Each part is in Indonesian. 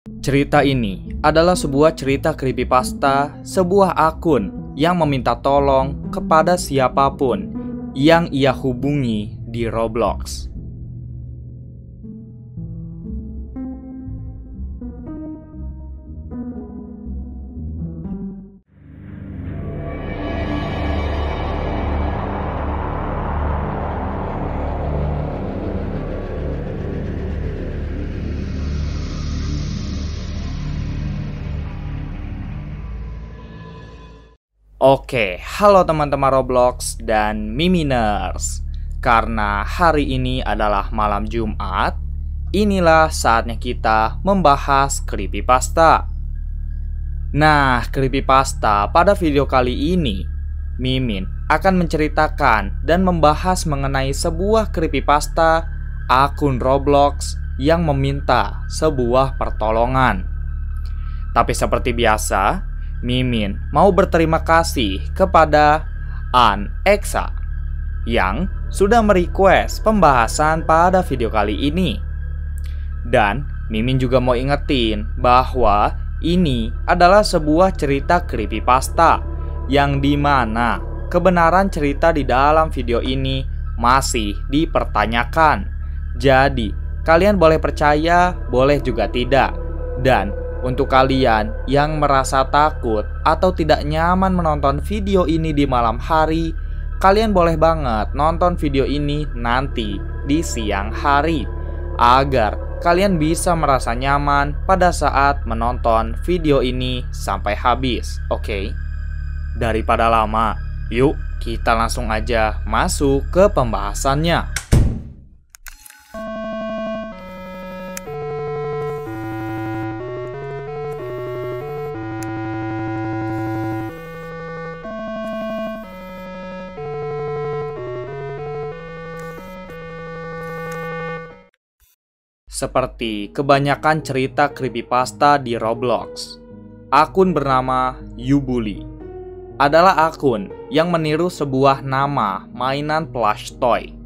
Cerita ini adalah sebuah cerita creepypasta sebuah akun yang meminta tolong kepada siapa pun yang ia hubungi di Roblox. Oke, halo teman-teman Roblox dan Miminers. Karena hari ini adalah malam Jumat, inilah saatnya kita membahas creepypasta. Nah, creepypasta pada video kali ini, Mimin akan menceritakan dan membahas mengenai sebuah creepypasta akun Roblox yang meminta sebuah pertolongan. Tapi seperti biasa, Mimin mau berterima kasih kepada An Exa yang sudah merequest pembahasan pada video kali ini. Dan Mimin juga mau ingetin bahwa ini adalah sebuah cerita creepypasta yang di mana kebenaran cerita di dalam video ini masih dipertanyakan. Jadi, kalian boleh percaya, boleh juga tidak. Dan untuk kalian yang merasa takut atau tidak nyaman menonton video ini di malam hari, kalian boleh banget nonton video ini nanti di siang hari agar kalian bisa merasa nyaman pada saat menonton video ini sampai habis, oke? Okay? Daripada lama, yuk kita langsung aja masuk ke pembahasannya. Seperti kebanyakan cerita creepypasta di Roblox, akun bernama Yubuli adalah akun yang meniru sebuah nama mainan plush toy.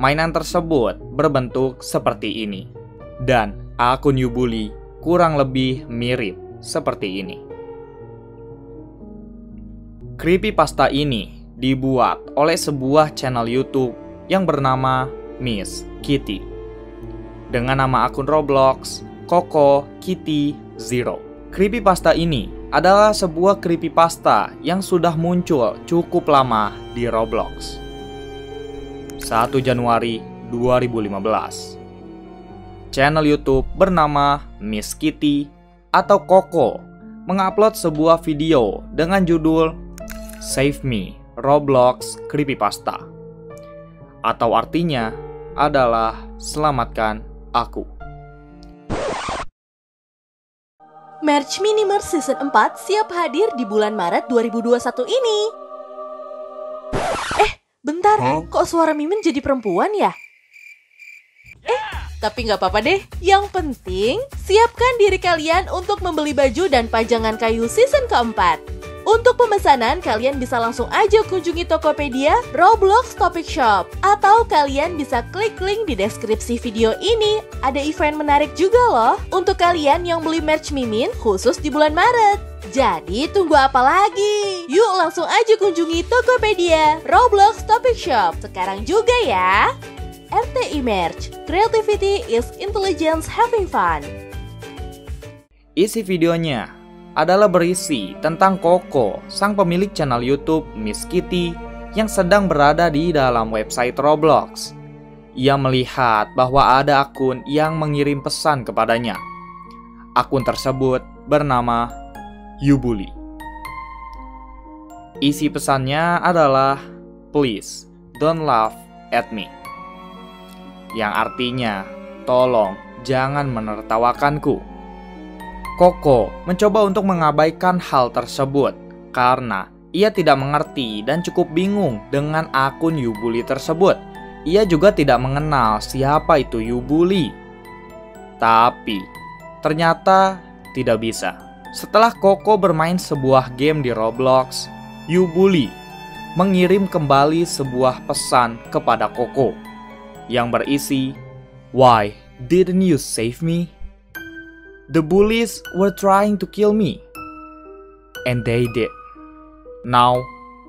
Mainan tersebut berbentuk seperti ini, dan akun Yubuli kurang lebih mirip seperti ini. Creepypasta ini dibuat oleh sebuah channel YouTube yang bernama Miss Kitty dengan nama akun Roblox Coco Kitty Zero. Creepypasta ini adalah sebuah creepypasta yang sudah muncul cukup lama di Roblox. 1 Januari 2015. Channel YouTube bernama Miss Kitty atau Coco mengupload sebuah video dengan judul Save Me Roblox Creepypasta atau artinya adalah selamatkan aku. Merch Minimer Season 4 siap hadir di bulan Maret 2021 ini. Eh, bentar, huh? kok suara Mimin jadi perempuan ya? Eh, tapi nggak apa-apa deh. Yang penting, siapkan diri kalian untuk membeli baju dan pajangan kayu season keempat. Untuk pemesanan, kalian bisa langsung aja kunjungi Tokopedia Roblox Topic Shop. Atau kalian bisa klik link di deskripsi video ini. Ada event menarik juga loh untuk kalian yang beli merch Mimin khusus di bulan Maret. Jadi tunggu apa lagi? Yuk langsung aja kunjungi Tokopedia Roblox Topic Shop sekarang juga ya. RTI Merch, Creativity is Intelligence Having Fun. Isi videonya adalah berisi tentang Koko, sang pemilik channel YouTube Miss Kitty yang sedang berada di dalam website Roblox. Ia melihat bahwa ada akun yang mengirim pesan kepadanya. Akun tersebut bernama Yubuli. Isi pesannya adalah Please don't laugh at me. Yang artinya, tolong jangan menertawakanku. Koko mencoba untuk mengabaikan hal tersebut karena ia tidak mengerti dan cukup bingung dengan akun Yubuli tersebut. Ia juga tidak mengenal siapa itu Yubuli. Tapi ternyata tidak bisa. Setelah Koko bermain sebuah game di Roblox, Yubuli mengirim kembali sebuah pesan kepada Koko yang berisi, "Why didn't you save me?" The bullies were trying to kill me. And they did. Now,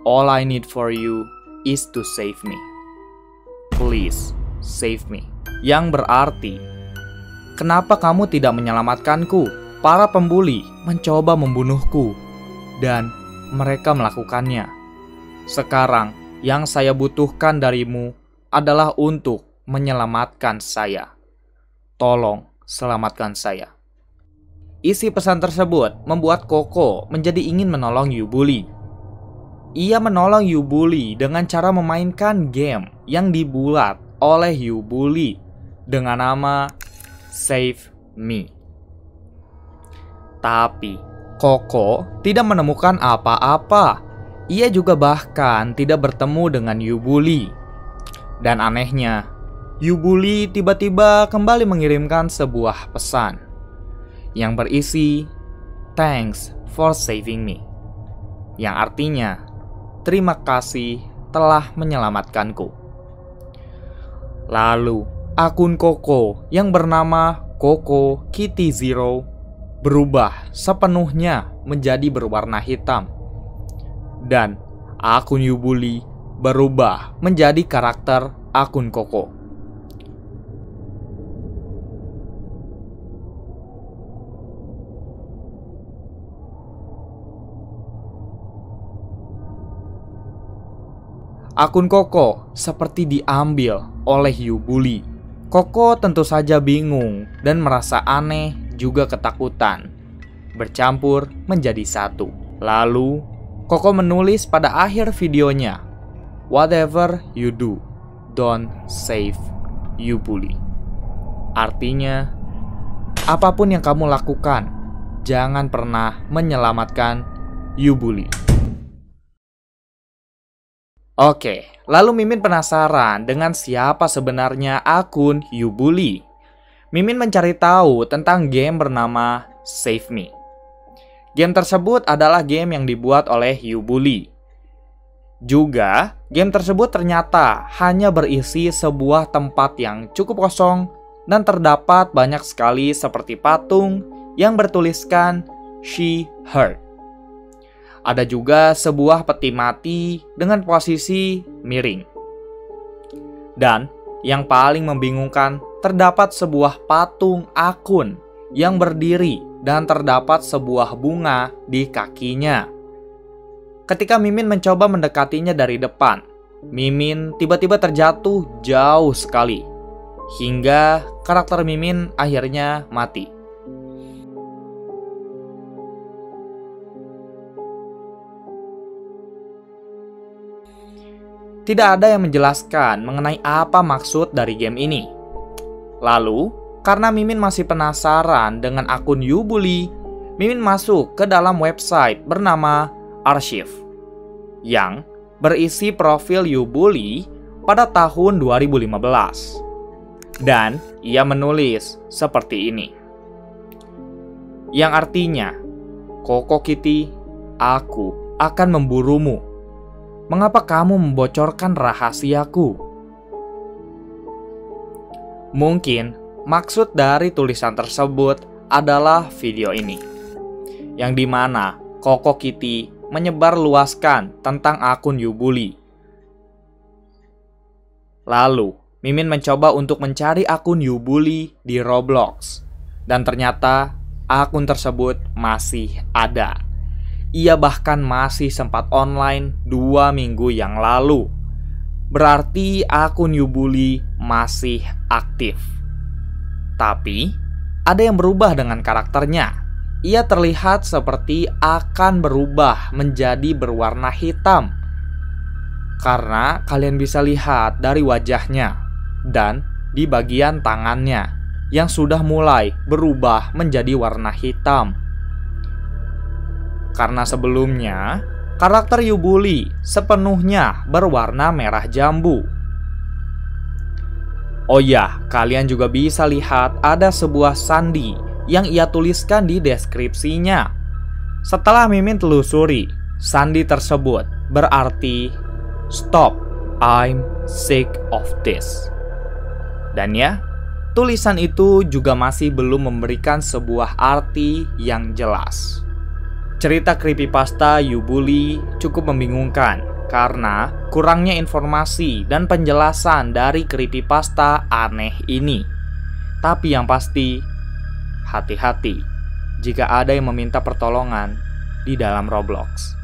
all I need for you is to save me. Please, save me. Yang berarti, kenapa kamu tidak menyelamatkanku? Para pembuli mencoba membunuhku, dan mereka melakukannya. Sekarang, yang saya butuhkan darimu adalah untuk menyelamatkan saya. Tolong selamatkan saya. Isi pesan tersebut membuat Koko menjadi ingin menolong Yubuli. Ia menolong Yubuli dengan cara memainkan game yang dibuat oleh Yubuli dengan nama Save Me. Tapi Koko tidak menemukan apa-apa. Ia juga bahkan tidak bertemu dengan Yubuli. Dan anehnya, Yubuli tiba-tiba kembali mengirimkan sebuah pesan yang berisi "Thanks for saving me", yang artinya "Terima kasih telah menyelamatkanku". Lalu, akun Koko yang bernama Koko Kitty Zero berubah sepenuhnya menjadi berwarna hitam. Dan akun Yubuli berubah menjadi karakter akun Koko. Akun Koko seperti diambil oleh Yubuli. Koko tentu saja bingung dan merasa aneh juga ketakutan, bercampur menjadi satu. Lalu, Koko menulis pada akhir videonya, Whatever you do, don't save you bully. Artinya, apa pun yang kamu lakukan, jangan pernah menyelamatkan you bully. Oke, lalu Mimin penasaran dengan siapa sebenarnya akun Yubuli. Mimin mencari tahu tentang game bernama Save Me. Game tersebut adalah game yang dibuat oleh Yubuli. Juga, game tersebut ternyata hanya berisi sebuah tempat yang cukup kosong dan terdapat banyak sekali seperti patung yang bertuliskan She, Her. Ada juga sebuah peti mati dengan posisi miring. Dan yang paling membingungkan, terdapat sebuah patung akun yang berdiri dan terdapat sebuah bunga di kakinya. Ketika Mimin mencoba mendekatinya dari depan, Mimin tiba-tiba terjatuh jauh sekali, hingga karakter Mimin akhirnya mati. Tidak ada yang menjelaskan mengenai apa maksud dari game ini. Lalu, karena Mimin masih penasaran dengan akun Yubuli, Mimin masuk ke dalam website bernama Archive yang berisi profil Yubuli pada tahun 2015. Dan ia menulis seperti ini. Yang artinya, Koko Kitty, aku akan memburumu Mengapa kamu membocorkan rahasiaku? Mungkin maksud dari tulisan tersebut adalah video ini, yang di mana Koko Kitty menyebar luaskan tentang akun Yubuli. Lalu, Mimin mencoba untuk mencari akun Yubuli di Roblox, dan ternyata akun tersebut masih ada. Ia bahkan masih sempat online dua minggu yang lalu. Berarti akun Yubuli masih aktif. Tapi, ada yang berubah dengan karakternya. Ia terlihat seperti akan berubah menjadi berwarna hitam. Karena kalian bisa lihat dari wajahnya dan di bagian tangannya yang sudah mulai berubah menjadi warna hitam. Karena sebelumnya, karakter Yubuli sepenuhnya berwarna merah jambu. Oh ya, kalian juga bisa lihat ada sebuah sandi yang ia tuliskan di deskripsinya. Setelah Mimin telusuri, sandi tersebut berarti Stop, I'm sick of this. Dan ya, tulisan itu juga masih belum memberikan sebuah arti yang jelas. Cerita creepypasta Yubuli cukup membingungkan karena kurangnya informasi dan penjelasan dari creepypasta aneh ini. Tapi yang pasti, hati-hati jika ada yang meminta pertolongan di dalam Roblox.